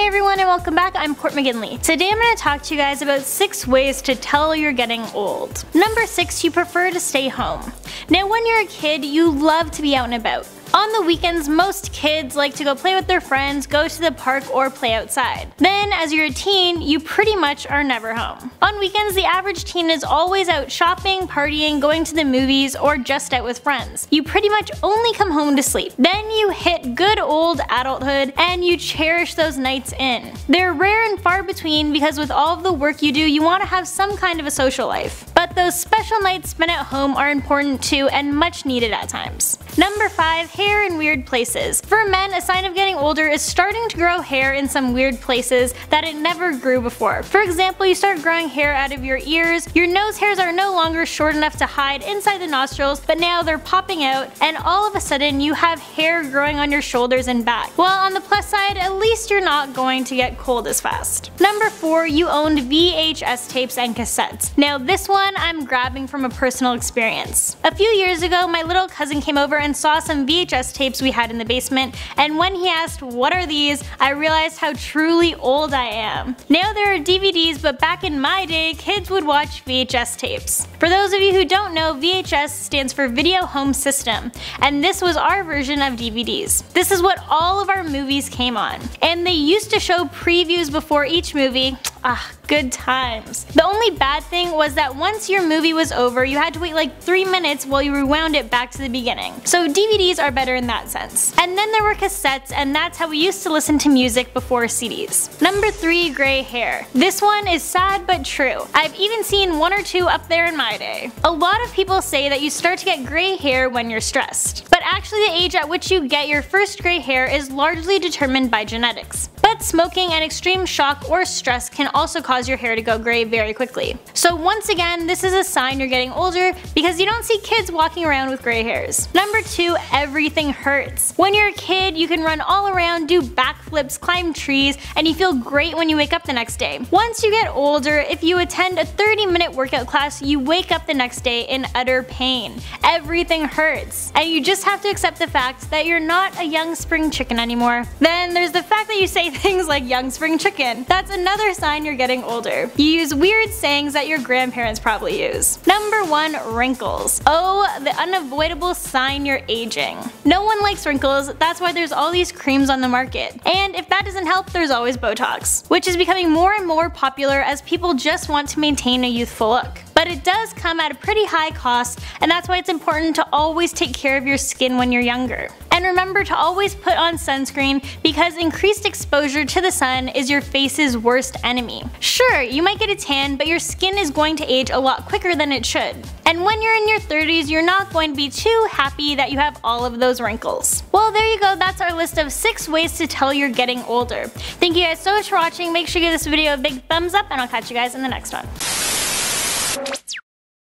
Hey everyone and welcome back, I'm Court McGinley. Today I'm going to talk to you guys about 6 ways to tell you're getting old. Number 6, you prefer to stay home. Now when you're a kid, you love to be out and about. On the weekends, most kids like to go play with their friends, go to the park, or play outside. Then, as you're a teen, you pretty much are never home. On weekends, the average teen is always out shopping, partying, going to the movies, or just out with friends. You pretty much only come home to sleep. Then you hit good old adulthood, and you cherish those nights in. They're rare and far between because with all of the work you do, you want to have some kind of a social life. But those special nights spent at home are important too and much needed at times. Number 5 hair in weird places. For men, a sign of getting older is starting to grow hair in some weird places that it never grew before. For example, you start growing hair out of your ears, your nose hairs are no longer short enough to hide inside the nostrils, but now they're popping out, and all of a sudden you have hair growing on your shoulders and back. Well, on the plus side, at least you're not going to get cold as fast. Number 4, you owned VHS tapes and cassettes. Now this one I'm grabbing from a personal experience. A few years ago, my little cousin came over and saw some VHS VHS tapes we had in the basement, and when he asked what are these, I realized how truly old I am. Now there are DVDs, but back in my day, kids would watch VHS tapes. For those of you who don't know, VHS stands for Video Home System, and this was our version of DVDs. This is what all of our movies came on. And they used to show previews before each movie, Ah, good times. The only bad thing was that once your movie was over, you had to wait like 3 minutes while you rewound it back to the beginning. So DVDs are better in that sense. And then there were cassettes and that's how we used to listen to music before CDs. Number 3, gray hair. This one is sad but true. I've even seen one or two up there in my day. A lot of people say that you start to get gray hair when you're stressed. But actually the age at which you get your first gray hair is largely determined by genetics. But smoking and extreme shock or stress can also cause your hair to go gray very quickly. So once again, this is a sign you're getting older because you don't see kids walking around with gray hairs. Number 2. Everything hurts. When you're a kid, you can run all around, do backflips, climb trees, and you feel great when you wake up the next day. Once you get older, if you attend a 30 minute workout class, you wake up the next day in utter pain. Everything hurts. And you just have to accept the fact that you're not a young spring chicken anymore. Then there's the fact that you say things like young spring chicken. That's another sign you're getting older. You use weird sayings that your grandparents probably use. Number 1. Wrinkles. Oh, the unavoidable sign you're aging. No one likes wrinkles, that's why there's all these creams on the market. And if that doesn't help, there's always Botox, which is becoming more and more popular as people just want to maintain a youthful look but it does come at a pretty high cost and that's why it's important to always take care of your skin when you're younger. And remember to always put on sunscreen because increased exposure to the sun is your face's worst enemy. Sure, you might get a tan, but your skin is going to age a lot quicker than it should. And when you're in your 30s, you're not going to be too happy that you have all of those wrinkles. Well, there you go, that's our list of 6 ways to tell you're getting older. Thank you guys so much for watching, make sure you give this video a big thumbs up, and I'll catch you guys in the next one.